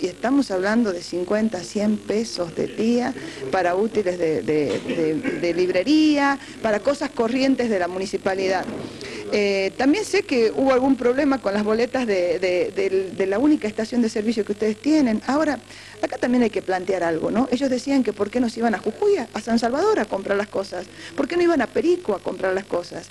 Y estamos hablando de 50, 100 pesos de día para útiles de, librería, para cosas corrientes de la municipalidad. Eh, también sé que hubo algún problema con las boletas de, la única estación de servicio que ustedes tienen. Ahora, acá también hay que plantear algo, ¿no? Ellos decían que por qué no se iban a Jujuy, a San Salvador a comprar las cosas, por qué no iban a Perico a comprar las cosas.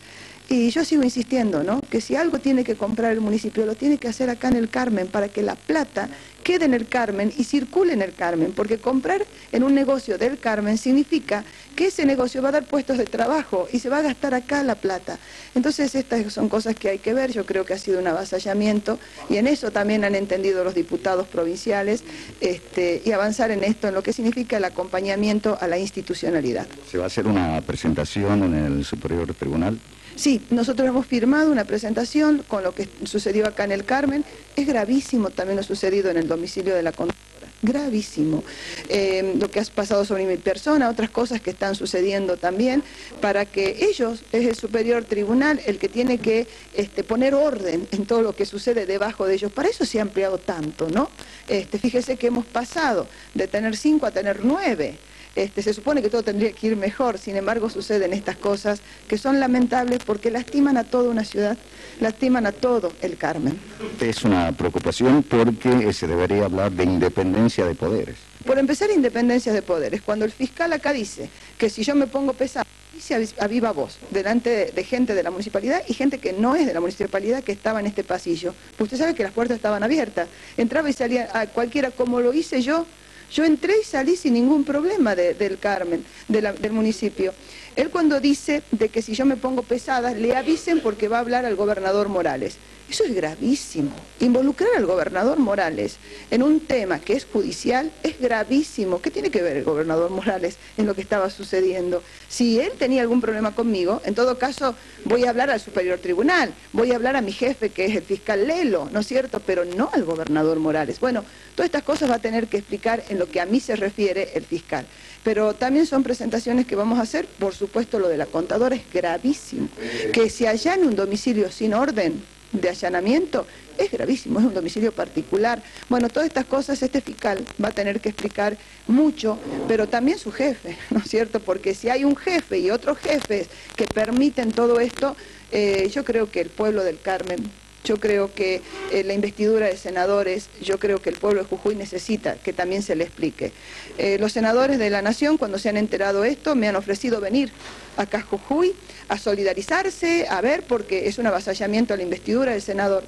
Y yo sigo insistiendo, ¿no? Que si algo tiene que comprar el municipio, lo tiene que hacer acá en el Carmen para que la plata quede en el Carmen y circule en el Carmen, porque comprar en un negocio del Carmen significa que ese negocio va a dar puestos de trabajo y se va a gastar acá la plata. Entonces estas son cosas que hay que ver, yo creo que ha sido un avasallamiento y en eso también han entendido los diputados provinciales este, y avanzar en esto, en lo que significa el acompañamiento a la institucionalidad. ¿Se va a hacer una presentación en el Superior Tribunal? Sí, nosotros hemos firmado una presentación con lo que sucedió acá en el Carmen. Es gravísimo también lo sucedido en el domicilio de la conductora. Gravísimo. Eh, lo que ha pasado sobre mi persona, otras cosas que están sucediendo también, para que ellos, es el superior tribunal, el que tiene que este, poner orden en todo lo que sucede debajo de ellos. Para eso se ha ampliado tanto, ¿no? Este, fíjese que hemos pasado de tener cinco a tener nueve. Este, se supone que todo tendría que ir mejor, sin embargo suceden estas cosas que son lamentables porque lastiman a toda una ciudad, lastiman a todo el Carmen. Es una preocupación porque se debería hablar de independencia de poderes. Por empezar, independencia de poderes. Cuando el fiscal acá dice que si yo me pongo pesado, dice a viva voz, delante de, gente de la municipalidad y gente que no es de la municipalidad que estaba en este pasillo. Usted sabe que las puertas estaban abiertas. Entraba y salía a cualquiera como lo hice yo, yo entré y salí sin ningún problema del Carmen, del municipio. Él cuando dice de que si yo me pongo pesada, le avisen porque va a hablar al gobernador Morales. Eso es gravísimo. Involucrar al gobernador Morales en un tema que es judicial es gravísimo. ¿Qué tiene que ver el gobernador Morales en lo que estaba sucediendo? Si él tenía algún problema conmigo, en todo caso voy a hablar al superior tribunal, voy a hablar a mi jefe que es el fiscal Lelo, ¿no es cierto? Pero no al gobernador Morales. Bueno, todas estas cosas va a tener que explicar en lo que a mí se refiere el fiscal. Pero también son presentaciones que vamos a hacer, por supuesto lo de la contadora es gravísimo. Que si en un domicilio sin orden, de allanamiento es gravísimo, es un domicilio particular. Bueno, todas estas cosas este fiscal va a tener que explicar mucho, pero también su jefe, ¿no es cierto? Porque si hay un jefe y otros jefes que permiten todo esto, eh, yo creo que el pueblo del Carmen yo creo que eh, la investidura de senadores, yo creo que el pueblo de Jujuy necesita que también se le explique. Eh, los senadores de la Nación, cuando se han enterado esto, me han ofrecido venir acá a Jujuy a solidarizarse, a ver, porque es un avasallamiento a la investidura del senador.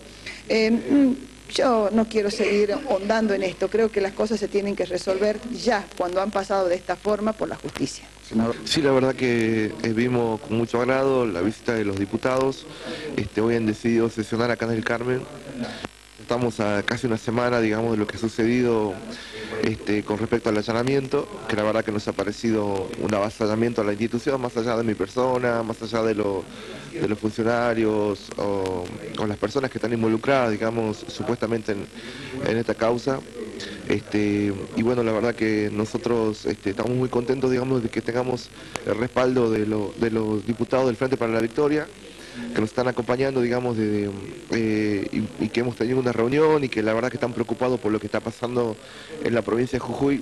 Eh, yo no quiero seguir hondando en esto, creo que las cosas se tienen que resolver ya, cuando han pasado de esta forma por la justicia. Sí, la verdad que eh, vimos con mucho agrado la visita de los diputados. Este, hoy han decidido sesionar acá en el Carmen. Estamos a casi una semana, digamos, de lo que ha sucedido este, con respecto al allanamiento, que la verdad que nos ha parecido un avasallamiento a la institución, más allá de mi persona, más allá de, los funcionarios o, las personas que están involucradas, digamos, supuestamente en esta causa. Este, y bueno, la verdad que nosotros este, estamos muy contentos, digamos, de que tengamos el respaldo de, los diputados del Frente para la Victoria, que nos están acompañando, digamos, eh, y, que hemos tenido una reunión y que la verdad que están preocupados por lo que está pasando en la provincia de Jujuy,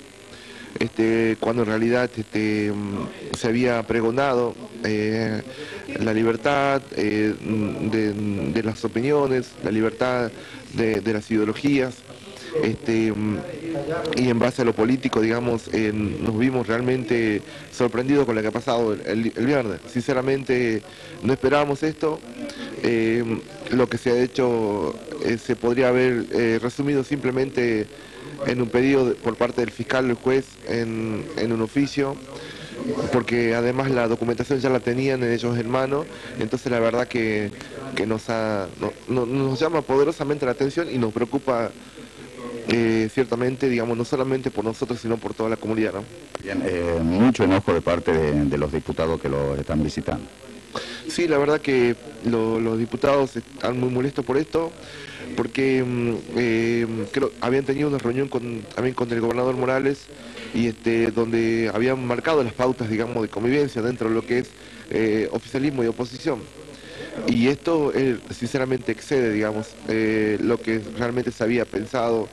este, cuando en realidad se había pregonado eh, la libertad eh, de, las opiniones, la libertad de las ideologías. Este, y en base a lo político, digamos, nos vimos realmente sorprendidos con lo que ha pasado el, viernes. Sinceramente, no esperábamos esto. Eh, lo que se ha hecho eh, se podría haber eh, resumido simplemente en un pedido por parte del fiscal el juez en, un oficio porque además la documentación ya la tenían ellos en mano, entonces la verdad que, nos llama poderosamente la atención y nos preocupa eh, ciertamente, digamos, no solamente por nosotros, sino por toda la comunidad. ¿no? Eh, mucho enojo de parte de, los diputados que lo están visitando. Sí, la verdad que los diputados están muy molestos por esto, porque mm, eh, creo, habían tenido una reunión con, también con el gobernador Morales y este, donde habían marcado las pautas, digamos, de convivencia dentro de lo que es oficialismo y oposición. Y esto eh, sinceramente excede, digamos, eh, lo que realmente se había pensado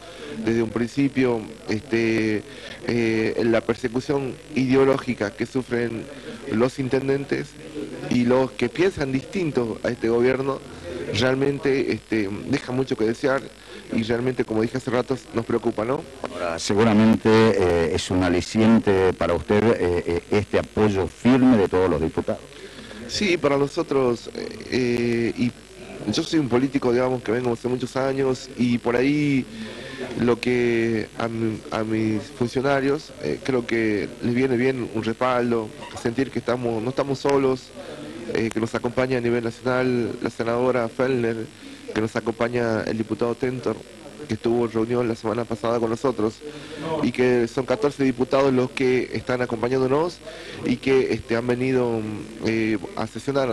desde un principio, este, eh, la persecución ideológica que sufren los intendentes y los que piensan distinto a este gobierno realmente este, deja mucho que desear y realmente, como dije hace rato, nos preocupa, ¿no? Seguramente es un aliciente para usted este apoyo firme de todos los diputados. Sí, para nosotros, y yo soy un político, digamos, que vengo hace muchos años y por ahí lo que a, mis funcionarios creo que les viene bien un respaldo, sentir que estamos no estamos solos, que nos acompaña a nivel nacional la senadora Fellner, que nos acompaña el diputado Tentor, que estuvo en reunión la semana pasada con nosotros, y que son 14 diputados los que están acompañándonos y que este, han venido eh, a sesionar,